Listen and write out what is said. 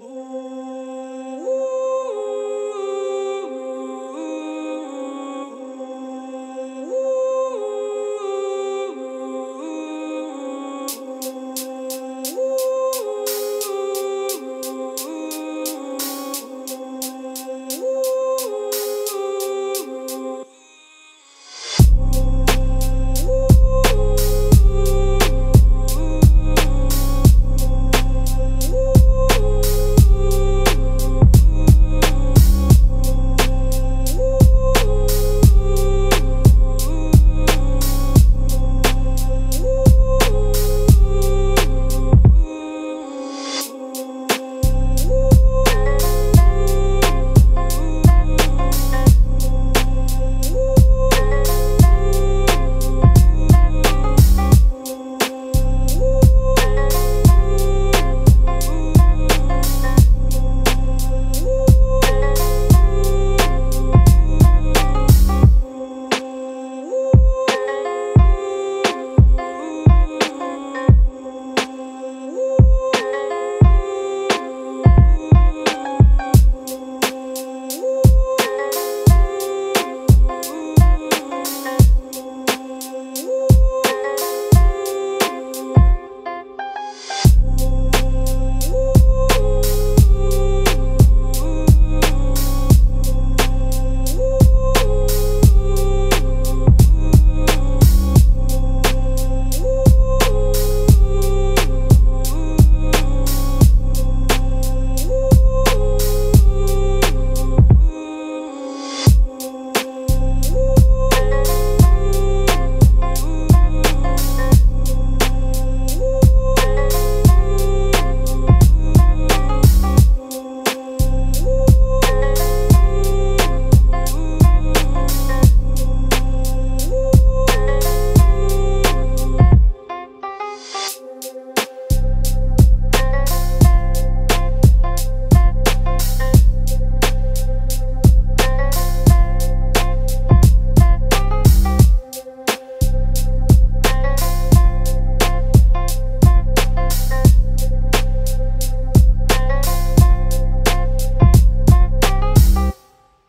Ooh.